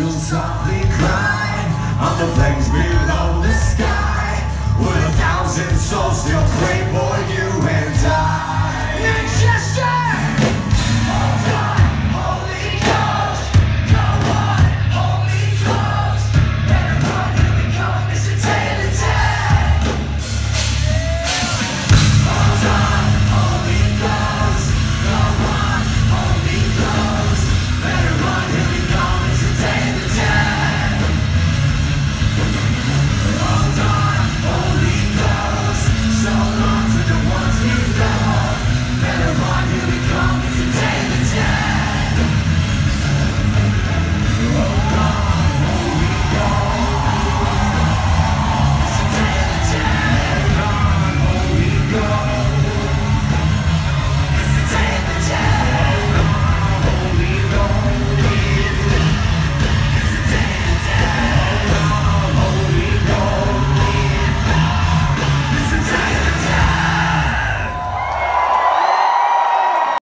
You softly cry on the plains below the sky, where a thousand souls still claim